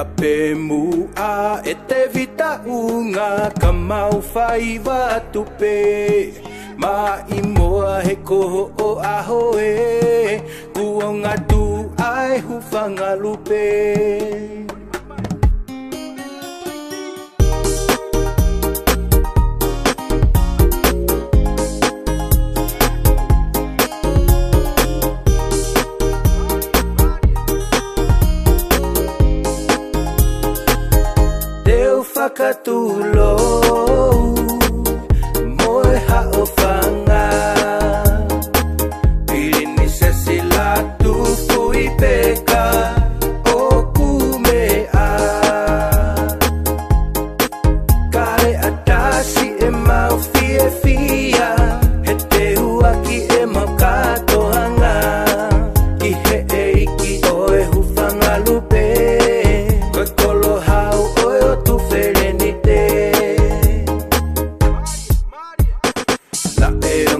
a pe mu a e te vita unga ka mau fai watu pe ma i moa he koho o aho e kuonga tu ai hufanga lupe Thank you. makatulog ¡Pero!